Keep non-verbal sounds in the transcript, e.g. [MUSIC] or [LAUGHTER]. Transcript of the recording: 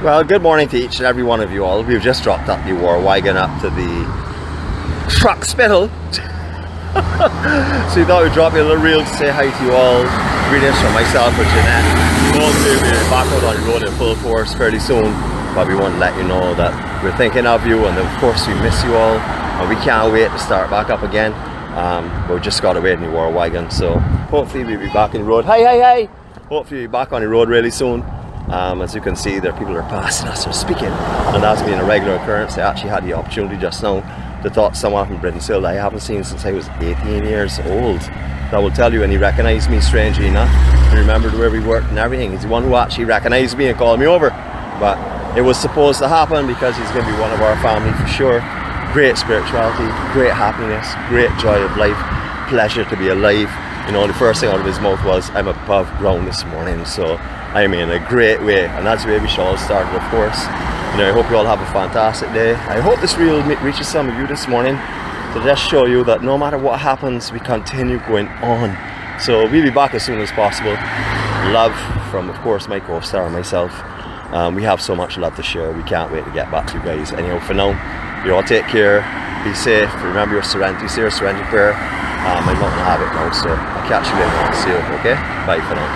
Well, good morning to each and every one of you all. We've just dropped up the war wagon up to the Truckspital. [LAUGHS] so we thought we'd drop you a little reel to say hi to you all. Greetings from myself and Jeanette. To be back out on the road in full force fairly soon. But we want to let you know that we're thinking of you and of course we miss you all. And we can't wait to start back up again. Um, but we just got wait in the war wagon. So hopefully we'll be back in the road. Hey, hey, hey! Hopefully we'll be back on the road really soon. Um, as you can see, there people are passing us, they're speaking, and that's been a regular occurrence. I actually had the opportunity just now to talk to someone from Britain's that I haven't seen since I was 18 years old. That will tell you, and he recognised me strangely enough. He remembered where we worked and everything. He's the one who actually recognised me and called me over. But it was supposed to happen because he's going to be one of our family for sure. Great spirituality, great happiness, great joy of life, pleasure to be alive. You know, the first thing out of his mouth was, I'm above ground this morning. So I mean, in a great way, and that's where we shall all start, of course. You know, I hope you all have a fantastic day. I hope this reel reaches some of you this morning to just show you that no matter what happens, we continue going on. So we'll be back as soon as possible. Love from, of course, my co-star and myself. Um, we have so much love to share. We can't wait to get back to you guys. Anyhow, for now, you all take care. Be safe. Remember your serenity. Say your serenity prayer. Um, I'm not going to have it now, so I'll catch you later. See you, okay? Bye for now.